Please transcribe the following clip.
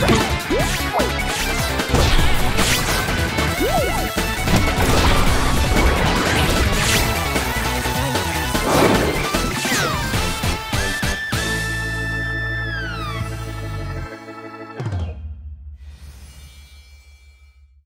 Let's go.